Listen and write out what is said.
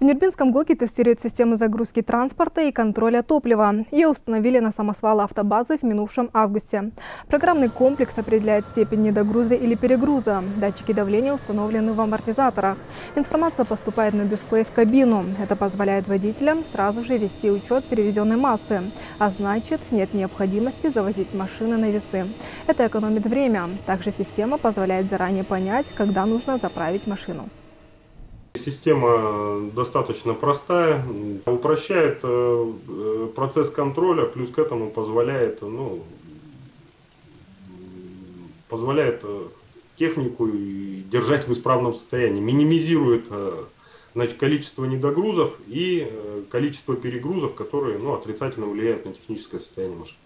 В Нюрбинском ГОКе тестируют систему загрузки транспорта и контроля топлива. Ее установили на самосвал автобазы в минувшем августе. Программный комплекс определяет степень недогруза или перегруза. Датчики давления установлены в амортизаторах. Информация поступает на дисплей в кабину. Это позволяет водителям сразу же вести учет перевезенной массы. А значит, нет необходимости завозить машины на весы. Это экономит время. Также система позволяет заранее понять, когда нужно заправить машину. Система достаточно простая, упрощает э, процесс контроля, плюс к этому позволяет, ну, позволяет э, технику держать в исправном состоянии, минимизирует э, значит, количество недогрузов и количество перегрузов, которые ну, отрицательно влияют на техническое состояние машины.